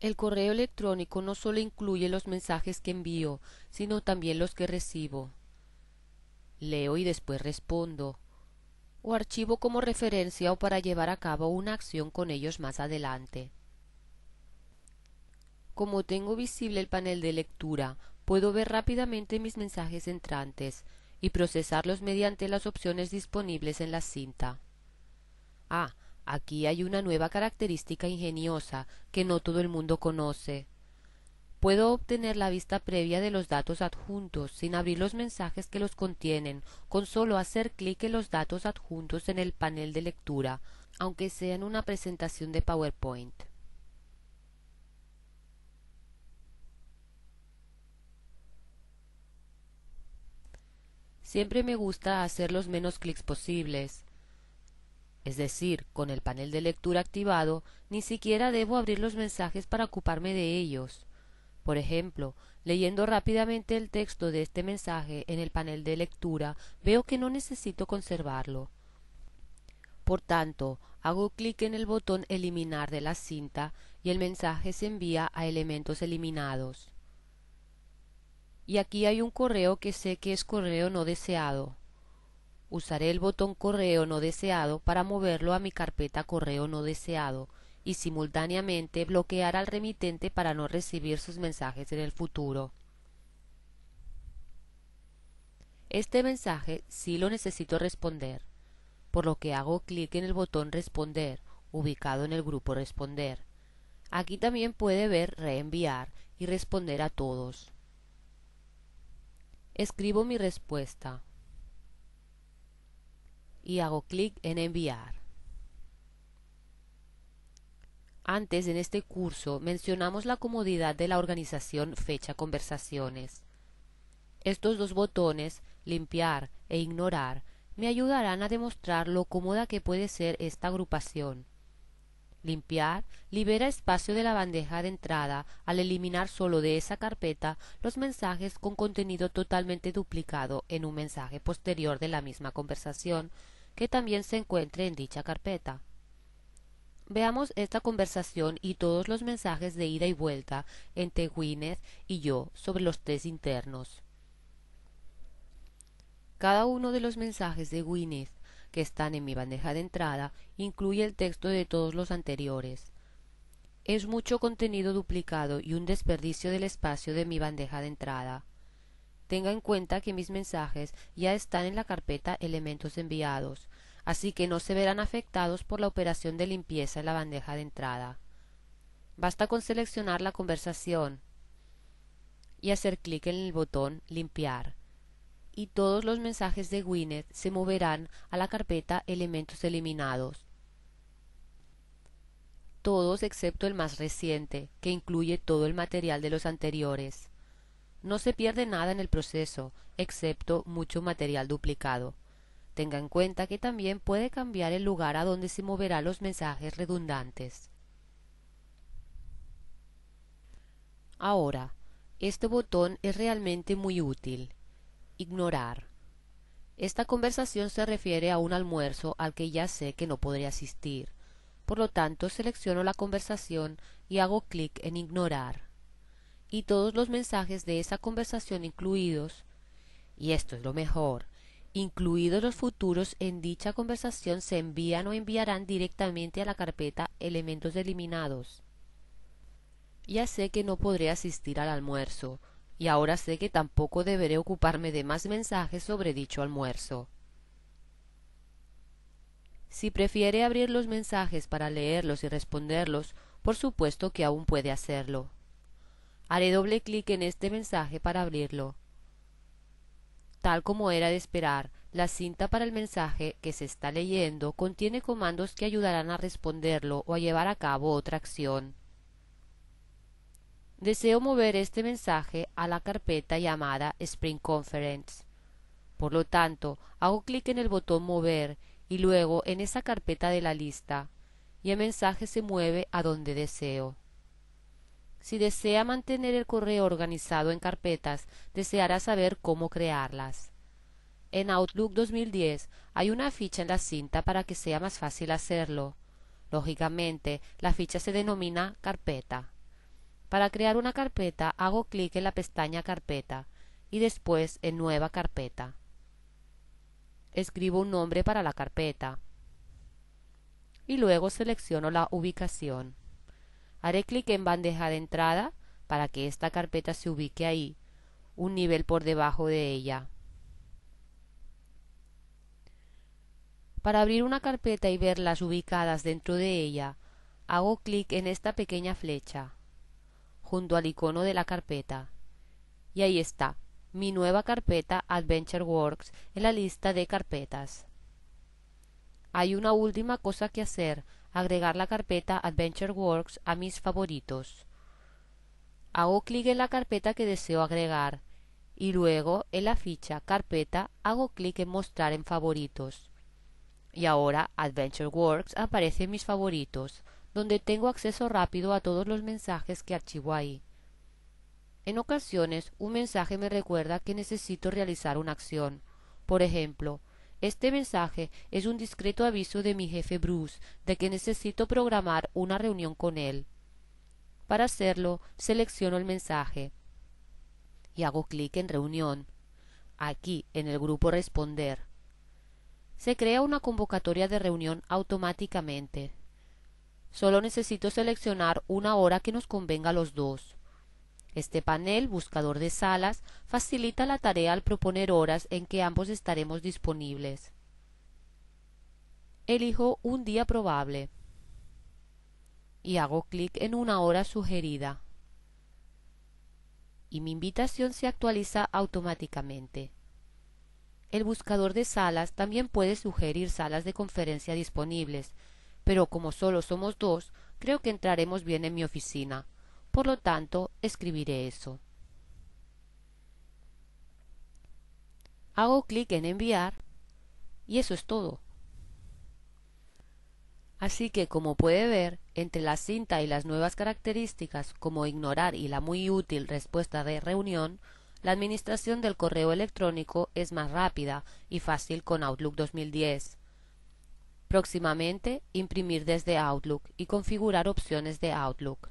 El correo electrónico no solo incluye los mensajes que envío, sino también los que recibo. Leo y después respondo, o archivo como referencia o para llevar a cabo una acción con ellos más adelante. Como tengo visible el panel de lectura, puedo ver rápidamente mis mensajes entrantes y procesarlos mediante las opciones disponibles en la cinta. Ah, aquí hay una nueva característica ingeniosa que no todo el mundo conoce. Puedo obtener la vista previa de los datos adjuntos sin abrir los mensajes que los contienen, con solo hacer clic en los datos adjuntos en el panel de lectura, aunque sea en una presentación de PowerPoint. Siempre me gusta hacer los menos clics posibles. Es decir, con el panel de lectura activado, ni siquiera debo abrir los mensajes para ocuparme de ellos. Por ejemplo, leyendo rápidamente el texto de este mensaje en el panel de lectura, veo que no necesito conservarlo. Por tanto, hago clic en el botón Eliminar de la cinta y el mensaje se envía a elementos eliminados y aquí hay un correo que sé que es correo no deseado. Usaré el botón correo no deseado para moverlo a mi carpeta correo no deseado y simultáneamente bloquear al remitente para no recibir sus mensajes en el futuro. Este mensaje sí lo necesito responder, por lo que hago clic en el botón responder, ubicado en el grupo responder. Aquí también puede ver reenviar y responder a todos. Escribo mi respuesta y hago clic en enviar. Antes en este curso mencionamos la comodidad de la organización fecha conversaciones. Estos dos botones, limpiar e ignorar, me ayudarán a demostrar lo cómoda que puede ser esta agrupación Limpiar libera espacio de la bandeja de entrada al eliminar solo de esa carpeta los mensajes con contenido totalmente duplicado en un mensaje posterior de la misma conversación que también se encuentre en dicha carpeta. Veamos esta conversación y todos los mensajes de ida y vuelta entre Gwyneth y yo sobre los test internos. Cada uno de los mensajes de Gwyneth que están en mi bandeja de entrada incluye el texto de todos los anteriores. Es mucho contenido duplicado y un desperdicio del espacio de mi bandeja de entrada. Tenga en cuenta que mis mensajes ya están en la carpeta elementos enviados, así que no se verán afectados por la operación de limpieza en la bandeja de entrada. Basta con seleccionar la conversación y hacer clic en el botón Limpiar y todos los mensajes de Gwyneth se moverán a la carpeta elementos eliminados. Todos excepto el más reciente, que incluye todo el material de los anteriores. No se pierde nada en el proceso, excepto mucho material duplicado. Tenga en cuenta que también puede cambiar el lugar a donde se moverán los mensajes redundantes. Ahora, este botón es realmente muy útil ignorar. Esta conversación se refiere a un almuerzo al que ya sé que no podré asistir. Por lo tanto, selecciono la conversación y hago clic en ignorar. Y todos los mensajes de esa conversación incluidos, y esto es lo mejor, incluidos los futuros en dicha conversación se envían o enviarán directamente a la carpeta elementos eliminados. Ya sé que no podré asistir al almuerzo, y ahora sé que tampoco deberé ocuparme de más mensajes sobre dicho almuerzo. Si prefiere abrir los mensajes para leerlos y responderlos, por supuesto que aún puede hacerlo. Haré doble clic en este mensaje para abrirlo. Tal como era de esperar, la cinta para el mensaje que se está leyendo contiene comandos que ayudarán a responderlo o a llevar a cabo otra acción. Deseo mover este mensaje a la carpeta llamada Spring Conference. Por lo tanto, hago clic en el botón Mover y luego en esa carpeta de la lista, y el mensaje se mueve a donde deseo. Si desea mantener el correo organizado en carpetas, deseará saber cómo crearlas. En Outlook 2010 hay una ficha en la cinta para que sea más fácil hacerlo. Lógicamente, la ficha se denomina carpeta. Para crear una carpeta hago clic en la pestaña Carpeta y después en Nueva carpeta. Escribo un nombre para la carpeta y luego selecciono la ubicación. Haré clic en bandeja de entrada para que esta carpeta se ubique ahí, un nivel por debajo de ella. Para abrir una carpeta y verlas ubicadas dentro de ella, hago clic en esta pequeña flecha, junto al icono de la carpeta. Y ahí está, mi nueva carpeta AdventureWorks en la lista de carpetas. Hay una última cosa que hacer, agregar la carpeta AdventureWorks a mis favoritos. Hago clic en la carpeta que deseo agregar y luego en la ficha Carpeta hago clic en Mostrar en favoritos. Y ahora AdventureWorks aparece en mis favoritos, donde tengo acceso rápido a todos los mensajes que archivo ahí. En ocasiones un mensaje me recuerda que necesito realizar una acción. Por ejemplo, este mensaje es un discreto aviso de mi jefe Bruce de que necesito programar una reunión con él. Para hacerlo, selecciono el mensaje y hago clic en Reunión. Aquí, en el grupo Responder. Se crea una convocatoria de reunión automáticamente. Solo necesito seleccionar una hora que nos convenga a los dos. Este panel, buscador de salas, facilita la tarea al proponer horas en que ambos estaremos disponibles. Elijo un día probable y hago clic en una hora sugerida. Y mi invitación se actualiza automáticamente. El buscador de salas también puede sugerir salas de conferencia disponibles, pero como solo somos dos, creo que entraremos bien en mi oficina. Por lo tanto, escribiré eso. Hago clic en enviar y eso es todo. Así que, como puede ver, entre la cinta y las nuevas características como ignorar y la muy útil respuesta de reunión, la administración del correo electrónico es más rápida y fácil con Outlook 2010. Próximamente, imprimir desde Outlook y configurar opciones de Outlook.